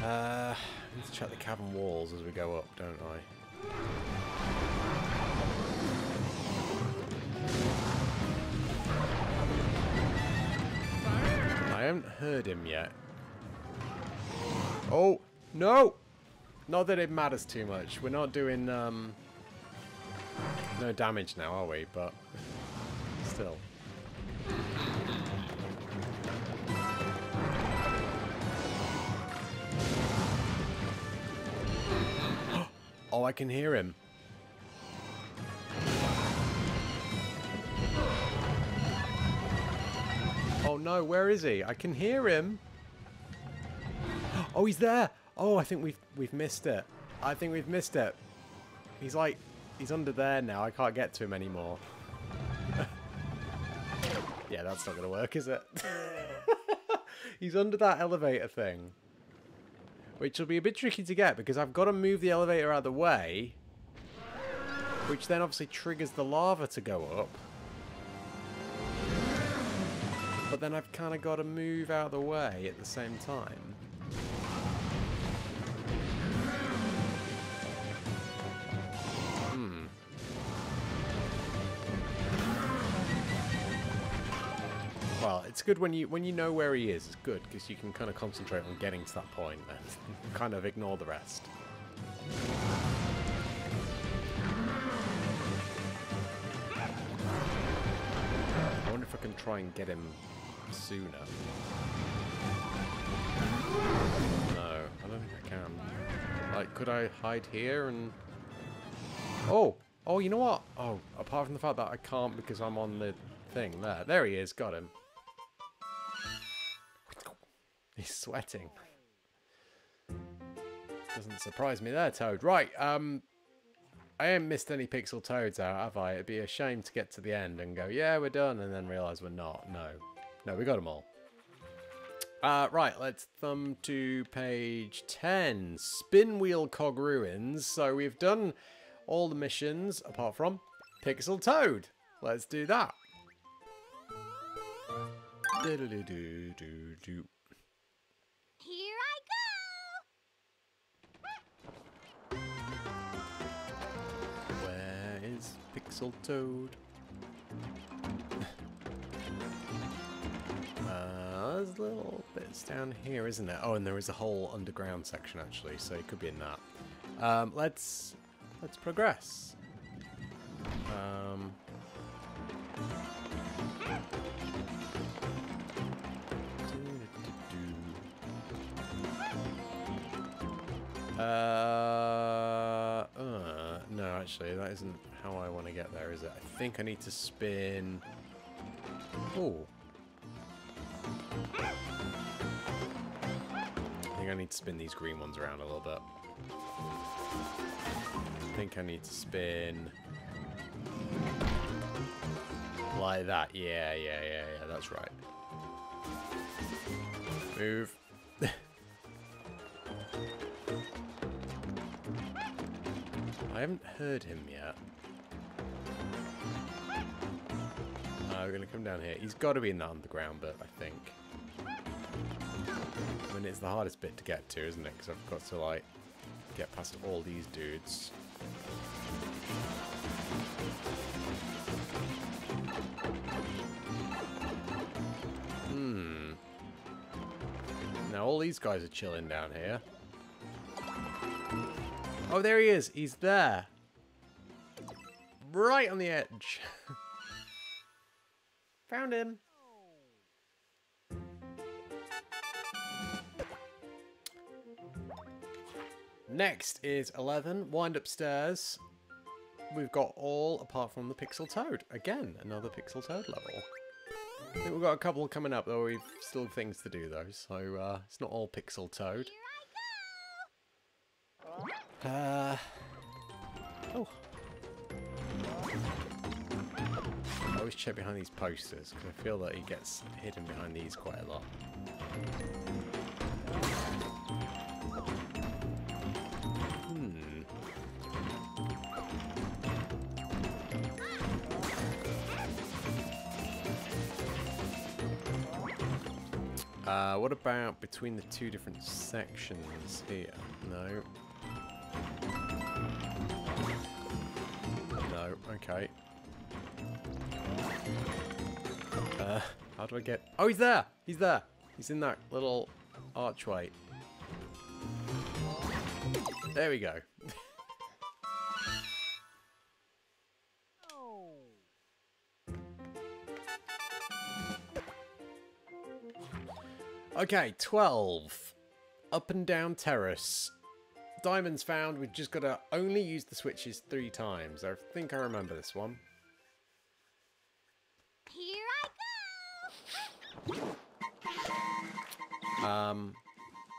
Uh, I need to check the cavern walls as we go up, don't I? I haven't heard him yet. Oh, no! Not that it matters too much. We're not doing, um... No damage now, are we? But... Still. Oh, I can hear him. Oh no, where is he? I can hear him. Oh, he's there. Oh, I think we've we've missed it. I think we've missed it. He's like he's under there now. I can't get to him anymore. yeah, that's not going to work, is it? he's under that elevator thing. Which will be a bit tricky to get because I've got to move the elevator out of the way. which then obviously triggers the lava to go up. But then I've kind of got to move out of the way at the same time. It's good when you when you know where he is. It's good because you can kind of concentrate on getting to that point and kind of ignore the rest. I wonder if I can try and get him sooner. No, I don't think I can. Like, could I hide here and... Oh! Oh, you know what? Oh, apart from the fact that I can't because I'm on the thing there. There he is, got him. He's sweating. Doesn't surprise me there, Toad. Right, um, I ain't missed any Pixel Toads out, have I? It'd be a shame to get to the end and go, yeah, we're done, and then realise we're not. No. No, we got them all. Uh, right, let's thumb to page 10. Spinwheel Cog Ruins. So we've done all the missions, apart from Pixel Toad. Let's do that. Do -do -do Pixel Toad? uh, there's little bits down here, isn't there? Oh, and there is a whole underground section actually, so it could be in that. Um, let's let's progress. Um, Uh, uh, no, actually, that isn't how I want to get there, is it? I think I need to spin... Oh. I think I need to spin these green ones around a little bit. I think I need to spin... Like that. Yeah, yeah, yeah, yeah, that's right. Move. I haven't heard him yet. We're going to come down here. He's got to be in the underground bit, I think. I mean, it's the hardest bit to get to, isn't it? Because I've got to, like, get past all these dudes. Hmm. Now, all these guys are chilling down here. Oh, there he is. He's there. Right on the edge. Found him. Next is 11. Wind upstairs. We've got all apart from the Pixel Toad. Again, another Pixel Toad level. I think we've got a couple coming up, though. We've still things to do, though. So uh, it's not all Pixel Toad. Uh. Oh. Always check behind these posters because I feel that he gets hidden behind these quite a lot. Hmm. Uh, what about between the two different sections here? No. No, okay. Uh, how do I get... Oh, he's there! He's there! He's in that little archway. There we go. okay, 12. Up and down terrace. Diamonds found. We've just got to only use the switches three times. I think I remember this one. Here I go! Um,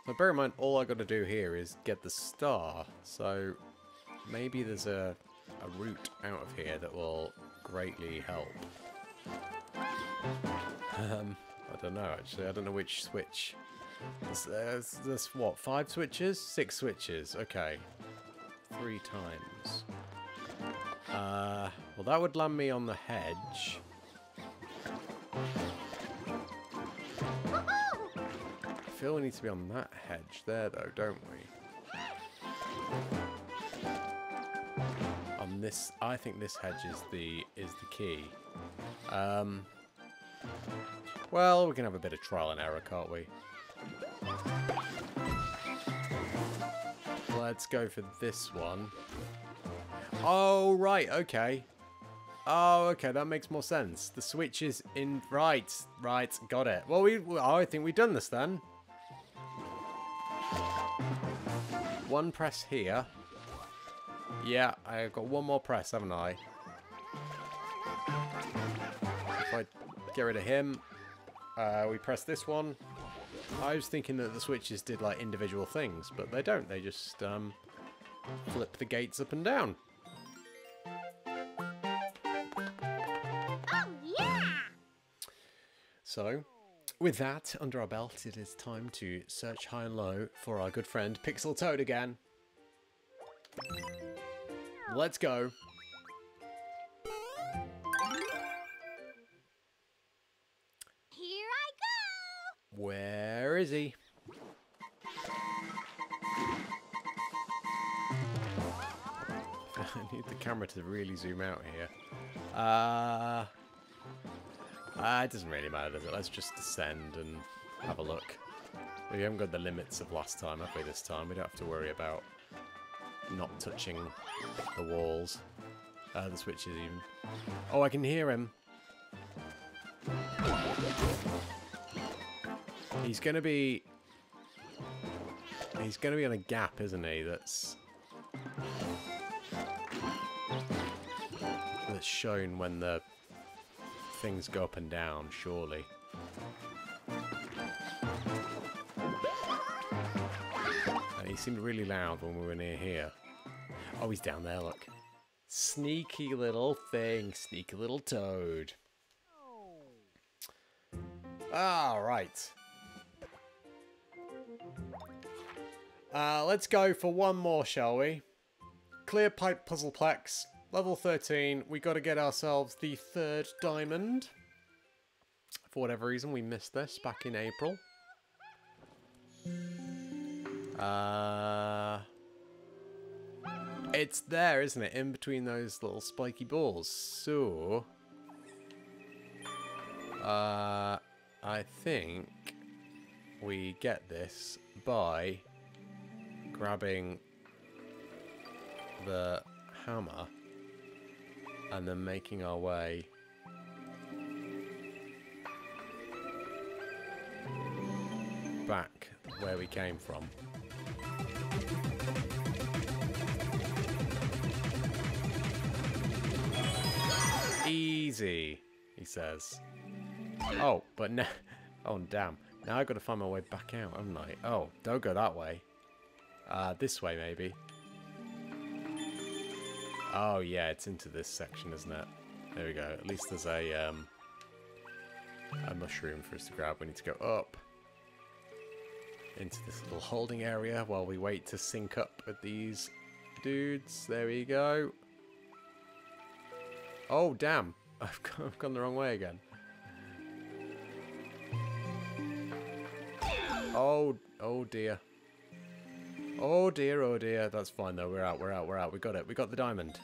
so bear in mind, all I got to do here is get the star. So maybe there's a, a route out of here that will greatly help. Um, I don't know, actually. I don't know which switch. There's, there's, there's what, five switches? Six switches. Okay. Three times. Uh, well, that would land me on the hedge. We need to be on that hedge there, though, don't we? On this, I think this hedge is the is the key. Um, well, we can have a bit of trial and error, can't we? Let's go for this one. Oh, right, okay. Oh, okay, that makes more sense. The switch is in... Right, right, got it. Well, we, well, I think we've done this then. One press here. Yeah, I've got one more press, haven't I? If I get rid of him, uh, we press this one. I was thinking that the switches did like individual things, but they don't. They just um, flip the gates up and down. Oh, yeah! So, with that under our belt, it is time to search high and low for our good friend Pixel Toad again. Let's go. Here I go! Where is he? I need the camera to really zoom out here. Uh, uh, it doesn't really matter, does it? Let's just descend and have a look. We haven't got the limits of last time, have we, this time? We don't have to worry about not touching the walls. Uh, the switches even. Oh, I can hear him. He's gonna be. He's gonna be on a gap, isn't he? That's. That's shown when the things go up and down, surely. And he seemed really loud when we were near here. Oh, he's down there, look. Sneaky little thing, sneaky little toad. All right. Uh, let's go for one more, shall we? Clear Pipe Puzzleplex, level 13. We got to get ourselves the third diamond. For whatever reason, we missed this back in April. Uh, it's there, isn't it? In between those little spiky balls. So, uh, I think we get this by grabbing the hammer and then making our way back where we came from. Easy, he says. Oh, but now... Oh, damn. Now I've got to find my way back out, haven't I? Oh, don't go that way. Uh, this way, maybe. Oh, yeah, it's into this section, isn't it? There we go. At least there's a, um, a mushroom for us to grab. We need to go up into this little holding area while we wait to sync up with these dudes. There we go. Oh, damn. I've gone, I've gone the wrong way again. Oh, oh dear. Oh dear, oh dear. That's fine though. We're out, we're out, we're out. We got it. We got the diamond.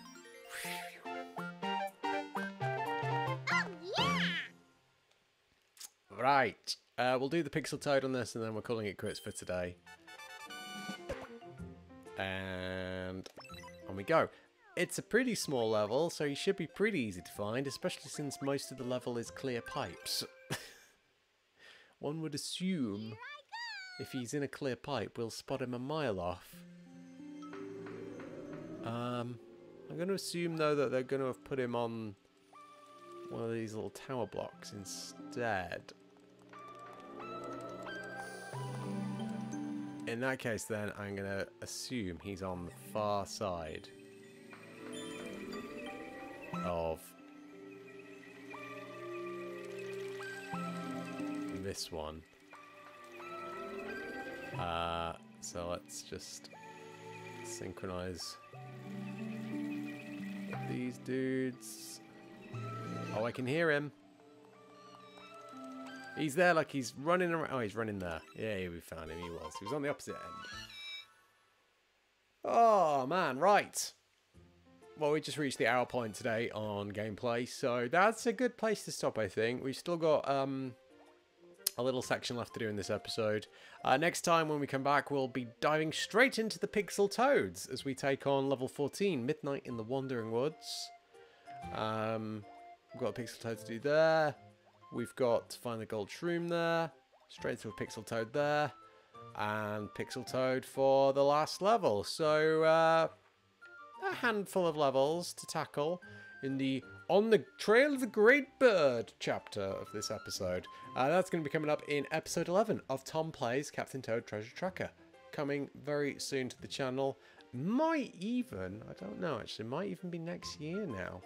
Oh, yeah! Right. Uh, we'll do the pixel toad on this and then we're calling it quits for today. And on we go. It's a pretty small level, so he should be pretty easy to find, especially since most of the level is clear pipes. One would assume if he's in a clear pipe, we'll spot him a mile off. Um, I'm going to assume, though, that they're going to have put him on one of these little tower blocks instead. In that case, then, I'm going to assume he's on the far side of this one. Uh, so let's just synchronize these dudes. Oh, I can hear him. He's there like he's running around. Oh, he's running there. Yeah, we found him. He was. He was on the opposite end. Oh, man. Right. Well, we just reached the hour point today on gameplay. So that's a good place to stop, I think. We've still got um, a little section left to do in this episode. Uh, next time when we come back, we'll be diving straight into the Pixel Toads as we take on level 14, Midnight in the Wandering Woods. Um, we've got a Pixel Toad to do there. We've got to find the gold shroom there. Straight to a Pixel Toad there. And Pixel Toad for the last level. So, uh, a handful of levels to tackle in the On the Trail of the Great Bird chapter of this episode. Uh, that's going to be coming up in episode 11 of Tom Plays Captain Toad Treasure Tracker. Coming very soon to the channel. Might even, I don't know actually, might even be next year now.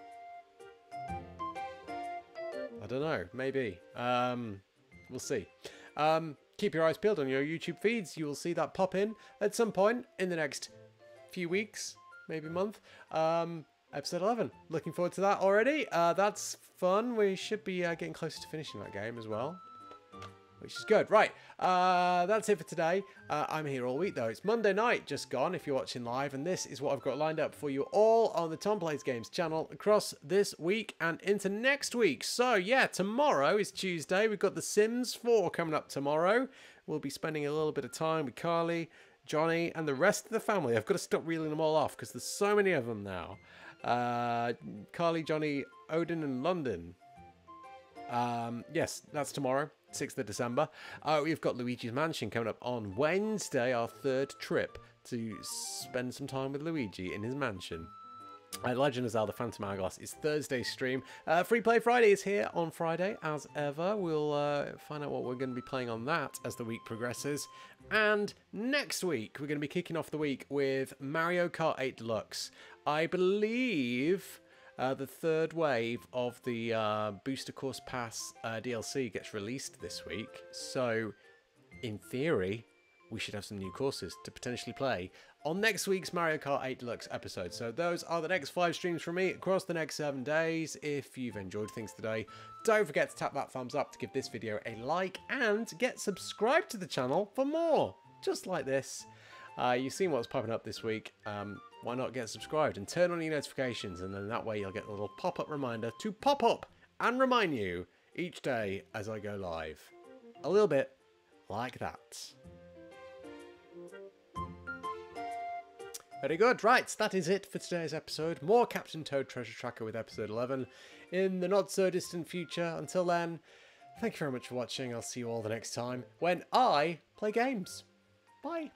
I don't know. Maybe. Um, we'll see. Um, keep your eyes peeled on your YouTube feeds. You will see that pop in at some point in the next few weeks, maybe month. Um, episode 11. Looking forward to that already. Uh, that's fun. We should be uh, getting closer to finishing that game as well which is good. Right, uh, that's it for today. Uh, I'm here all week though. It's Monday night just gone if you're watching live, and this is what I've got lined up for you all on the Tom Plays Games channel across this week and into next week. So yeah, tomorrow is Tuesday. We've got The Sims 4 coming up tomorrow. We'll be spending a little bit of time with Carly, Johnny, and the rest of the family. I've got to stop reeling them all off because there's so many of them now. Uh, Carly, Johnny, Odin, and London. Um, yes, that's tomorrow. 6th of December. Uh, we've got Luigi's Mansion coming up on Wednesday, our third trip to spend some time with Luigi in his mansion. Uh, Legend of Zelda Phantom Hourglass is Thursday's stream. Uh, Free Play Friday is here on Friday, as ever. We'll uh, find out what we're going to be playing on that as the week progresses. And next week, we're going to be kicking off the week with Mario Kart 8 Deluxe. I believe uh, the third wave of the uh, Booster Course Pass uh, DLC gets released this week, so in theory, we should have some new courses to potentially play on next week's Mario Kart 8 Deluxe episode. So those are the next five streams from me across the next seven days. If you've enjoyed things today, don't forget to tap that thumbs up to give this video a like and get subscribed to the channel for more, just like this. Uh, you've seen what's popping up this week. Um, why not get subscribed and turn on your notifications and then that way you'll get a little pop-up reminder to pop up and remind you each day as I go live. A little bit like that. Very good. Right, that is it for today's episode. More Captain Toad Treasure Tracker with episode 11 in the not so distant future. Until then, thank you very much for watching. I'll see you all the next time when I play games. Bye.